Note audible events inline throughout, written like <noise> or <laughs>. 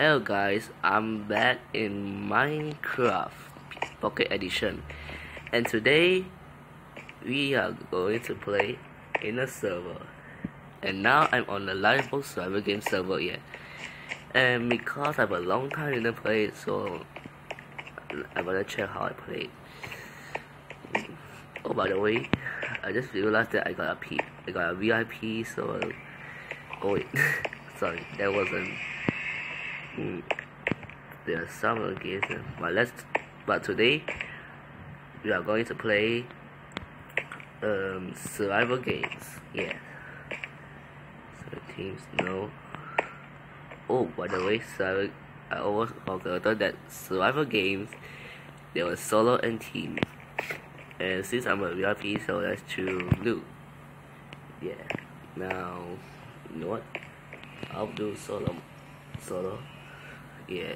Hello guys, I'm back in Minecraft Pocket Edition. And today we are going to play in a server. And now I'm on the Lifeboat Survival Game server yet and because I have a long time in the play so I'm gonna check how I play oh by the way I just realized that I got a P I got a VIP so oh wait <laughs> sorry that wasn't There are some them. But let's but today we are going to play um survival games. Yeah. So teams no. Oh by the way, so I almost forgot that survival games there was solo and team. And since I'm a VIP so let's choose blue. Yeah. Now you know what? I'll do solo solo yeah.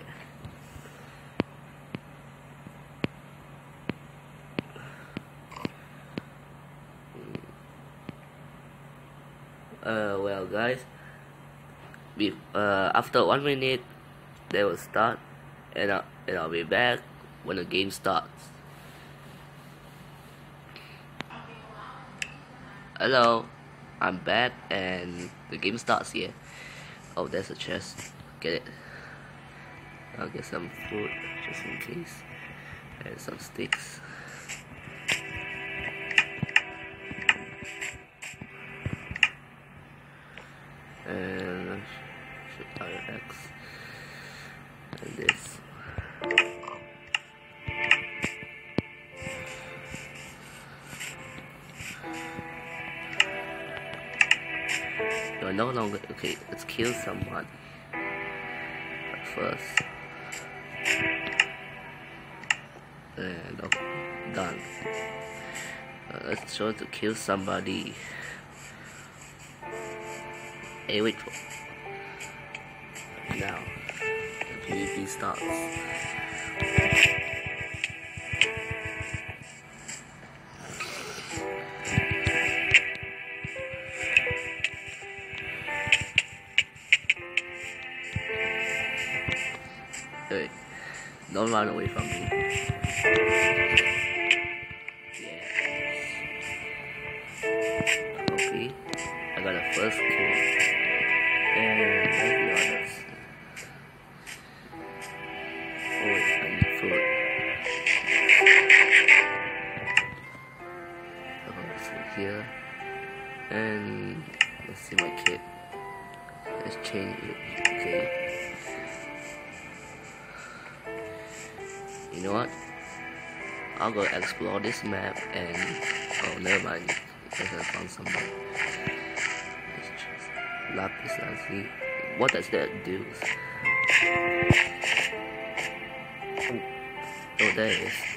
Uh, well guys, we, uh, after one minute, they will start, and, I, and I'll be back when the game starts. Hello, I'm back, and the game starts here. Oh, there's a chest. Get it. I'll get some food just in case. And some sticks. And should buy X. And this. You're no longer okay, let's kill someone. First done uh, let's try to kill somebody. Hey wait now the PvP starts. Don't run away from me. And let's see my kit. Let's change it. Okay. You know what? I'll go explore this map and oh never mind. Because I found just lapis lazuli. What does that do? Oh there it is.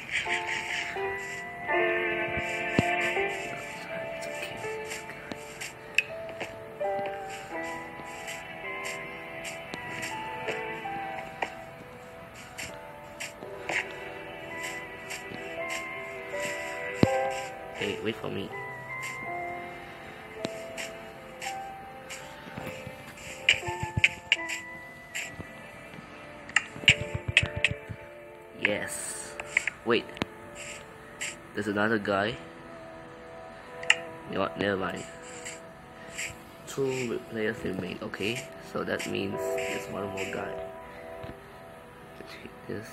Wait for me. Yes. Wait. There's another guy. You know what? Never mind. Two players remain. Okay, so that means there's one more guy. Let's take this.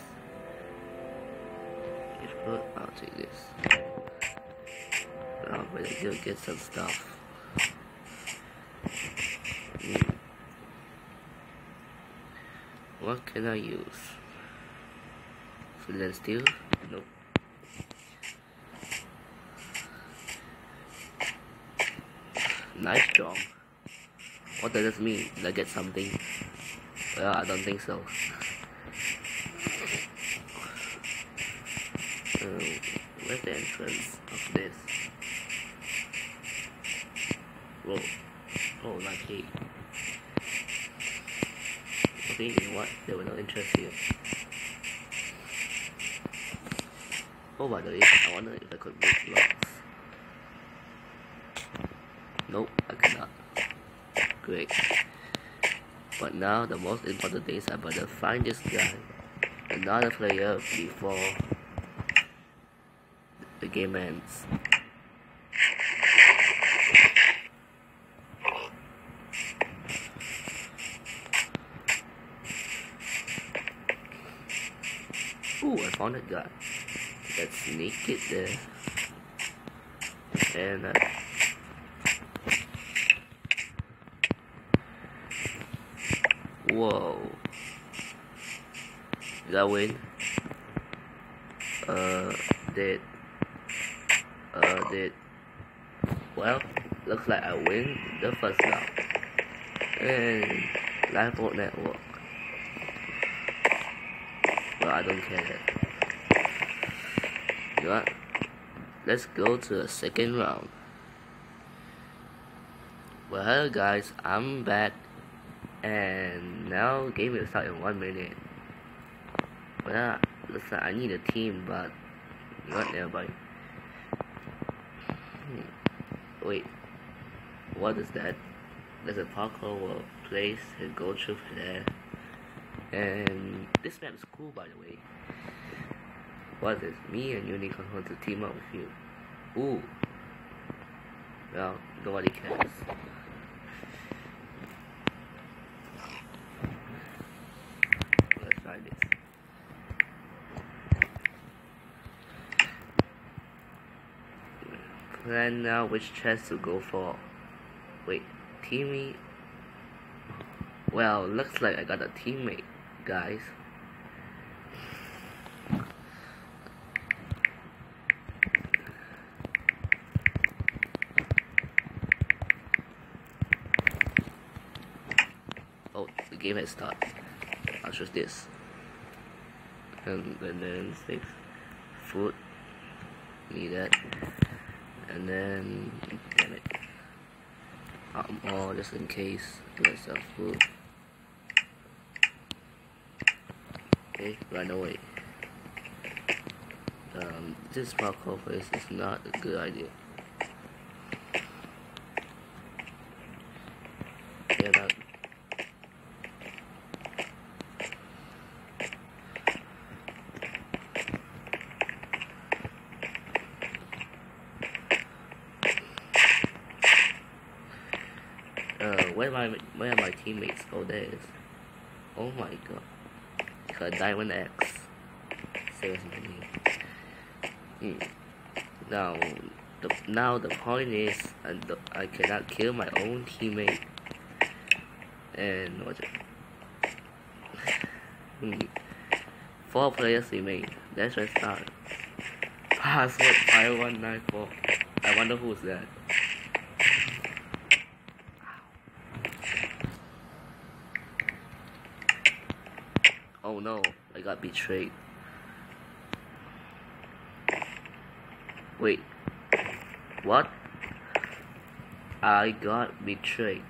I'll take this. I do get some stuff. Hmm. What can I use? Flint steel? Nope. Nice job. What does this mean? Did I get something? Well, I don't think so. Um, where's the entrance of this? Oh, lucky. Okay, you know what? There were no interest here. Oh, by the way, I wonder if I could break blocks. Nope, I cannot. Great. But now the most important thing is I better find this guy, another player before the game ends. Ooh, I found a guy. Let's sneak it there. And uh, Whoa. Did I win? Uh, did. Uh, did. Well, looks like I win the first round. And Lifeboat Network. But I don't care. What? Let's go to the second round. Well, hello guys, I'm back and now game will start in one minute. Well, looks like I need a team, but not nearby. Hmm. Wait, what is that? There's a parkour place to go through there. And this map is cool, by the way. What is me and Unicorn want to team up with you? Ooh. Well, nobody cares. Let's try this. Plan now which chest to go for. Wait, teammate? Well, looks like I got a teammate, guys. Oh, the game has started. I'll choose this. And, and then six. Food. Need that and then damn it um, all just in case let's have food okay run away um, this parkour place is not a good idea yeah that Uh, where my where my teammates? Oh, there is. Oh my god. Diamond Axe. Hmm. Now, the now the point is, I, I cannot kill my own teammate. And what? hmm. Four players remain. Let's restart. Password 5194. I wonder who's that. Oh no, I got betrayed. Wait. What? I got betrayed.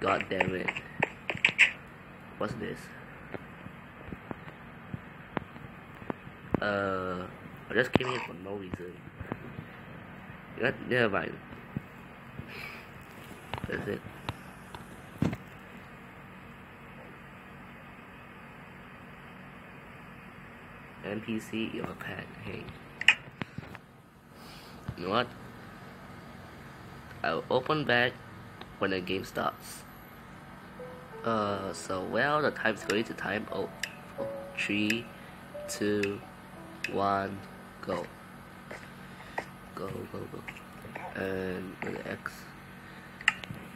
God damn it. What's this? Uh, I just came here for no reason. Yeah, never mind. That's it. NPC a pet. Hey. You know what? I'll open back when the game starts. Uh, so well, the time's going to time. Oh, oh three, two, one, go. Go, go, go. And the X.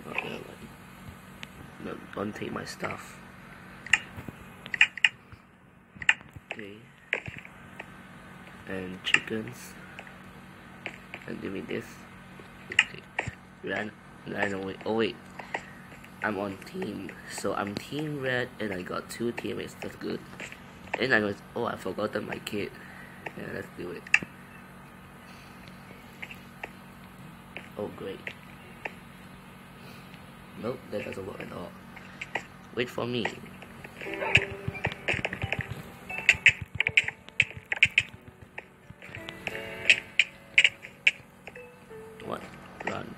Oh, no, no, don't take my stuff. Okay and chickens. And give me this. Okay. run run away oh, oh wait. I'm on team. So I'm team red and I got two teammates. That's good. And I was oh I forgot that my kid. Yeah let's do it. Oh great. Nope that doesn't work at all. Wait for me Run,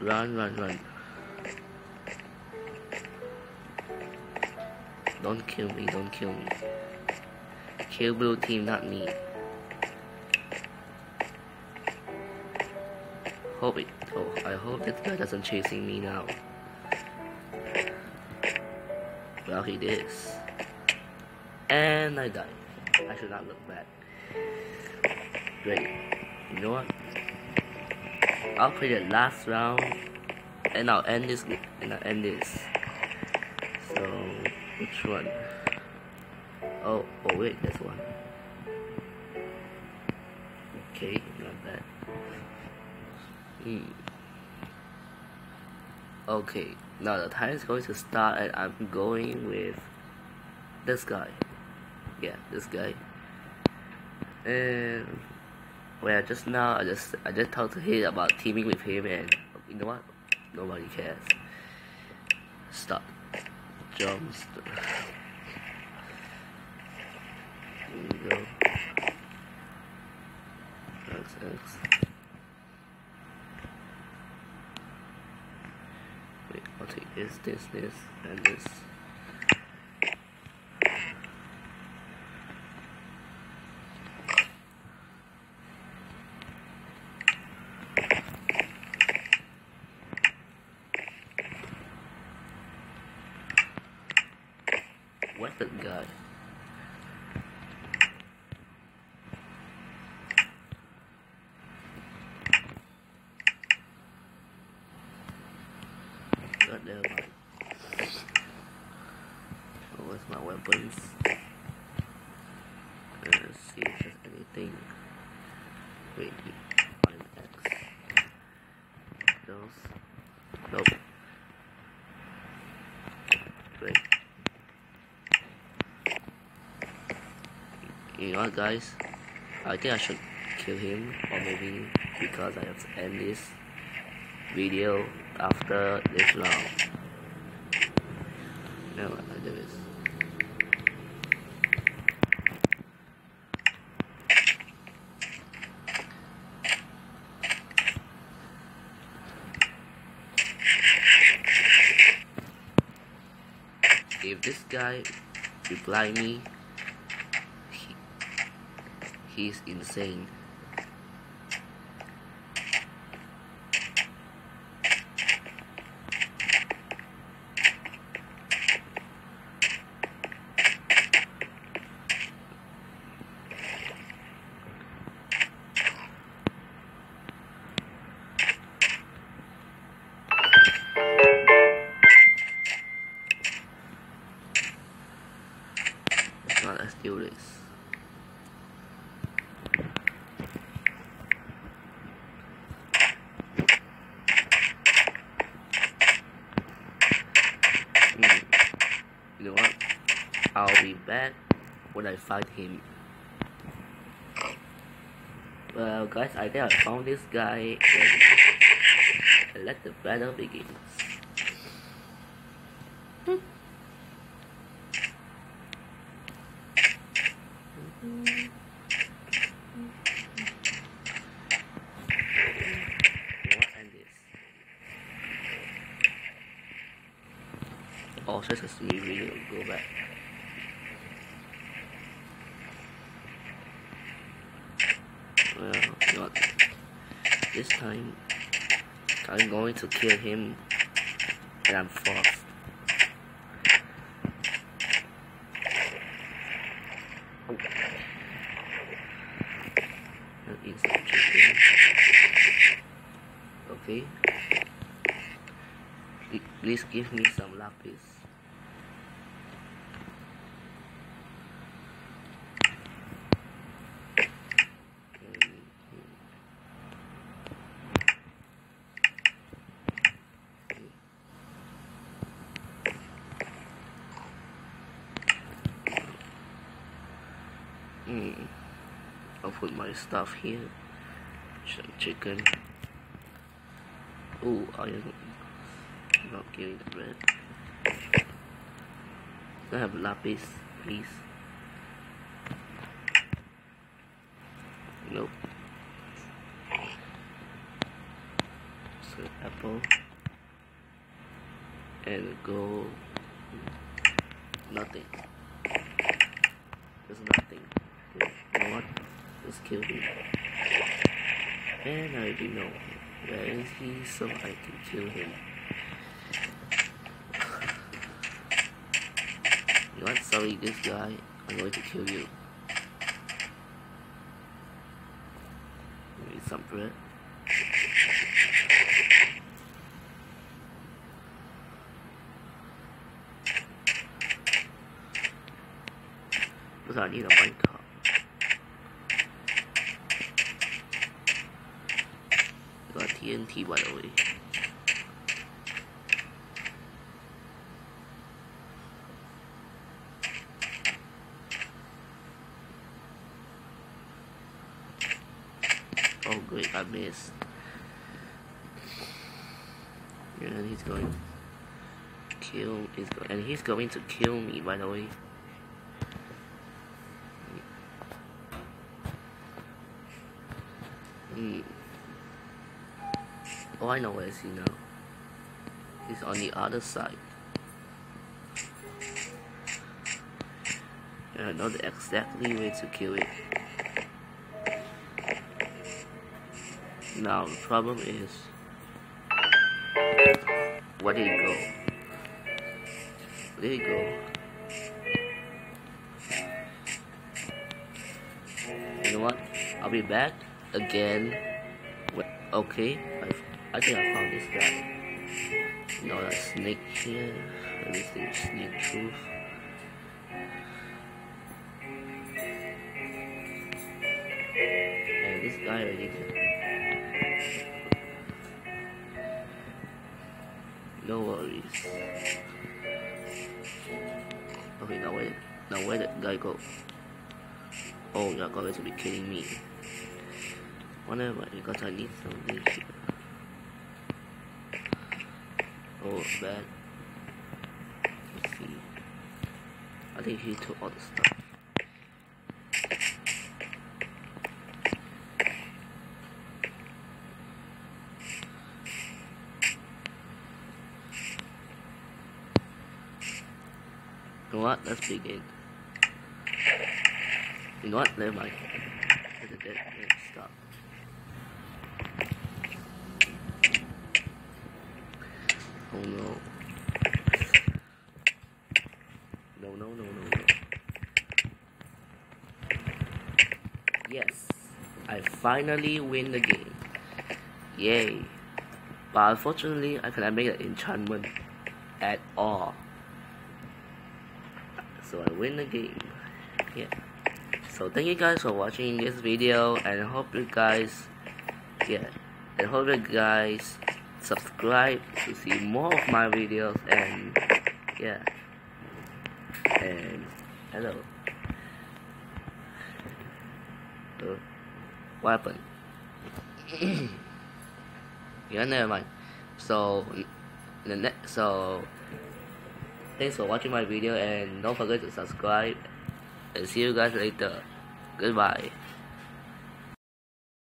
run, run. Run. Don't kill me, don't kill me. Kill blue team, not me. Hope it. Oh, I hope this guy doesn't chasing me now. Well, he is. And I died. I should not look back. Great. You know what? I'll play the last round and I'll end this and I'll end this. So which one? Oh oh wait, this one. Okay, not bad. Hmm. Okay, now the time is going to start and I'm going with this guy. Yeah, this guy. And well just now I just I just talked to him about teaming with him and you know what? Nobody cares. Stop. Here we go. X X. Wait, I'll take this, this, this, and this. Weapon guy. It. Oh, where's my weapons? Let's see if there's anything. Wait, find X. Those. Nope. Wait. You know what, guys? I think I should kill him, or maybe because I have to end this video after this round. No, I do this. If this guy reply me, he, he's insane. Now let's do this. Hmm. You know what? I'll be when I find him. Well, guys, I think I found this guy. Let the battle begin. You want end this? Oh, so it's a me video. Go back. Well, you know what? This time, I'm going to kill him, and I'm forced. Okay. Please give me some lapis. Mm, Mm. I'll put my stuff here. Some chicken. Oh, I am not getting the bread. I have lapis, please? Nope. So apple and go. nothing. There's nothing. You know what? Let's kill him. And I already know where is he so I can kill him. You what? Sorry, this guy. I'm going to kill you. Need some bread. Because I need a bike TNT by the way. Oh great, I missed. And he's going to kill he's and he's going to kill me by the way. Hmm. I know is now. He's on the other side. And I know the exactly way to kill it. Now the problem is where did he go? Where did he go? You know what? I'll be back again. Okay, I, think I found this guy. No, that snake here. Let me see, sneak truth. And this guy already No worries. Okay, now where, now where did guy go? Oh, you're going to be kidding me. Whatever, because I need something here. Oh, bad. Let's see. I think he took all the stuff. You know what? Let's begin. You know what? Never mind. Stop. Oh no. No, no, no, no, no. Yes. I finally win the game. Yay. But unfortunately, I cannot make an enchantment at all. So I win the game. Yeah. So thank you guys for watching this video and hope you guys yeah and hope you guys subscribe to see more of my videos and yeah. And hello. Uh, what happened? <coughs> Yeah never mind. So the next so thanks for watching my video and don't forget to subscribe and see you guys later. Goodbye